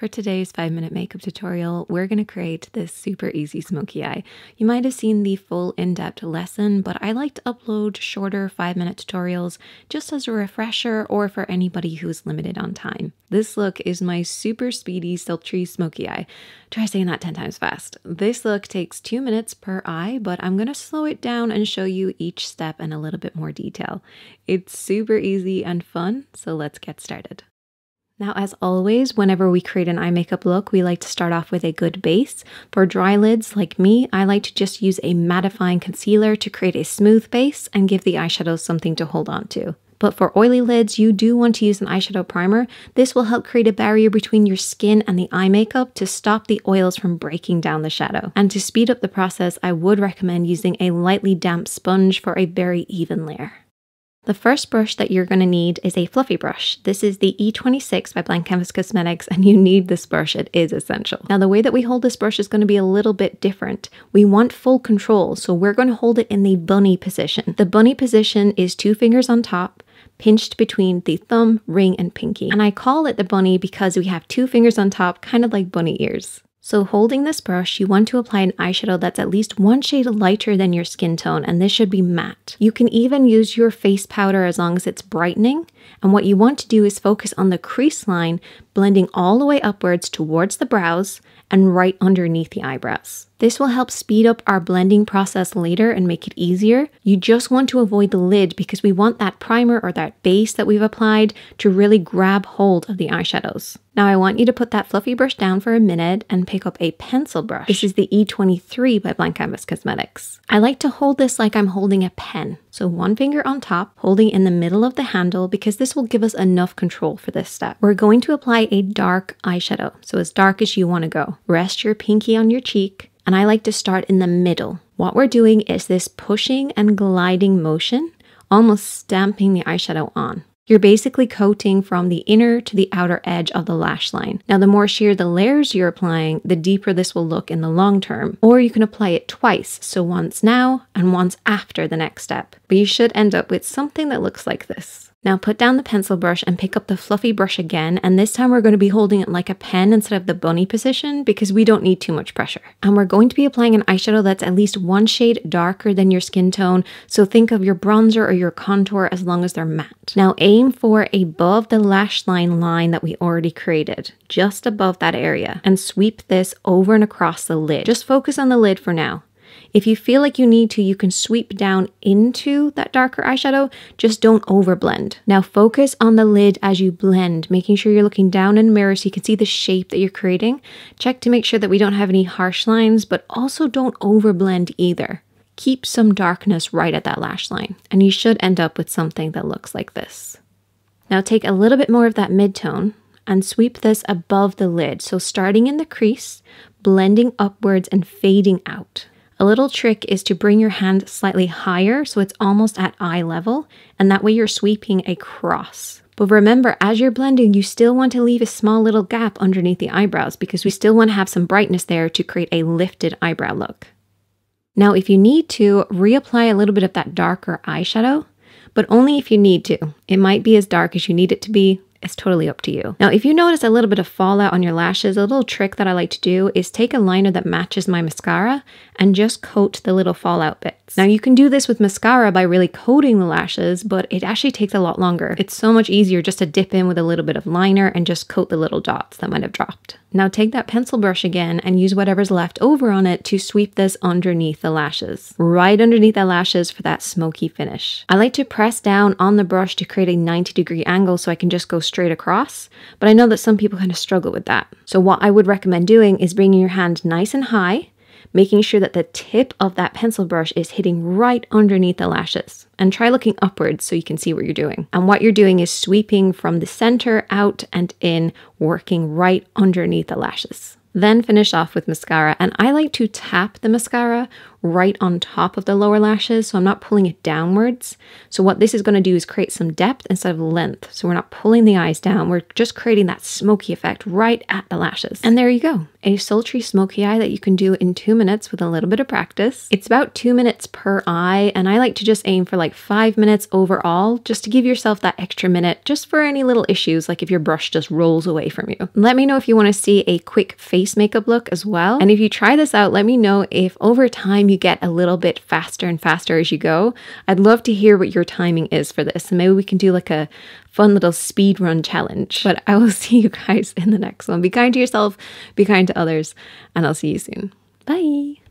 For today's five minute makeup tutorial, we're going to create this super easy smoky eye. You might have seen the full in depth lesson, but I like to upload shorter five minute tutorials just as a refresher or for anybody who's limited on time. This look is my super speedy, sultry smoky eye. Try saying that 10 times fast. This look takes two minutes per eye, but I'm going to slow it down and show you each step in a little bit more detail. It's super easy and fun, so let's get started. Now, as always, whenever we create an eye makeup look, we like to start off with a good base. For dry lids like me, I like to just use a mattifying concealer to create a smooth base and give the eyeshadow something to hold on to. But for oily lids, you do want to use an eyeshadow primer. This will help create a barrier between your skin and the eye makeup to stop the oils from breaking down the shadow. And to speed up the process, I would recommend using a lightly damp sponge for a very even layer. The first brush that you're going to need is a fluffy brush. This is the E26 by Blank Canvas Cosmetics, and you need this brush. It is essential. Now, the way that we hold this brush is going to be a little bit different. We want full control, so we're going to hold it in the bunny position. The bunny position is two fingers on top, pinched between the thumb, ring, and pinky. And I call it the bunny because we have two fingers on top, kind of like bunny ears. So holding this brush, you want to apply an eyeshadow that's at least one shade lighter than your skin tone, and this should be matte. You can even use your face powder as long as it's brightening, and what you want to do is focus on the crease line, blending all the way upwards towards the brows and right underneath the eyebrows. This will help speed up our blending process later and make it easier. You just want to avoid the lid because we want that primer or that base that we've applied to really grab hold of the eyeshadows. Now I want you to put that fluffy brush down for a minute and pick up a pencil brush. This is the E23 by Blank Canvas Cosmetics. I like to hold this like I'm holding a pen. So one finger on top, holding in the middle of the handle because this will give us enough control for this step. We're going to apply a dark eyeshadow, so as dark as you want to go. Rest your pinky on your cheek and I like to start in the middle. What we're doing is this pushing and gliding motion, almost stamping the eyeshadow on. You're basically coating from the inner to the outer edge of the lash line. Now, the more sheer the layers you're applying, the deeper this will look in the long term. Or you can apply it twice, so once now and once after the next step. But you should end up with something that looks like this. Now put down the pencil brush and pick up the fluffy brush again, and this time we're going to be holding it like a pen instead of the bunny position because we don't need too much pressure. And we're going to be applying an eyeshadow that's at least one shade darker than your skin tone, so think of your bronzer or your contour as long as they're matte. Now aim for above the lash line line that we already created, just above that area, and sweep this over and across the lid. Just focus on the lid for now. If you feel like you need to, you can sweep down into that darker eyeshadow, just don't overblend. Now focus on the lid as you blend, making sure you're looking down in the mirror so you can see the shape that you're creating. Check to make sure that we don't have any harsh lines, but also don't overblend either. Keep some darkness right at that lash line, and you should end up with something that looks like this. Now take a little bit more of that mid-tone and sweep this above the lid. So starting in the crease, blending upwards and fading out. A little trick is to bring your hand slightly higher so it's almost at eye level, and that way you're sweeping across. But remember, as you're blending, you still want to leave a small little gap underneath the eyebrows because we still want to have some brightness there to create a lifted eyebrow look. Now, if you need to, reapply a little bit of that darker eyeshadow, but only if you need to. It might be as dark as you need it to be, it's totally up to you. Now, if you notice a little bit of fallout on your lashes, a little trick that I like to do is take a liner that matches my mascara and just coat the little fallout bits. Now, you can do this with mascara by really coating the lashes, but it actually takes a lot longer. It's so much easier just to dip in with a little bit of liner and just coat the little dots that might have dropped. Now take that pencil brush again and use whatever's left over on it to sweep this underneath the lashes, right underneath the lashes for that smoky finish. I like to press down on the brush to create a 90 degree angle so I can just go straight across, but I know that some people kind of struggle with that. So what I would recommend doing is bringing your hand nice and high, making sure that the tip of that pencil brush is hitting right underneath the lashes. And try looking upwards so you can see what you're doing. And what you're doing is sweeping from the center out and in, working right underneath the lashes. Then finish off with mascara, and I like to tap the mascara right on top of the lower lashes. So I'm not pulling it downwards. So what this is going to do is create some depth instead of length. So we're not pulling the eyes down. We're just creating that smoky effect right at the lashes. And there you go. A sultry smoky eye that you can do in two minutes with a little bit of practice. It's about two minutes per eye. And I like to just aim for like five minutes overall, just to give yourself that extra minute, just for any little issues, like if your brush just rolls away from you. Let me know if you want to see a quick face makeup look as well. And if you try this out, let me know if over time you get a little bit faster and faster as you go. I'd love to hear what your timing is for this. And maybe we can do like a fun little speed run challenge. But I will see you guys in the next one. Be kind to yourself, be kind to others, and I'll see you soon. Bye.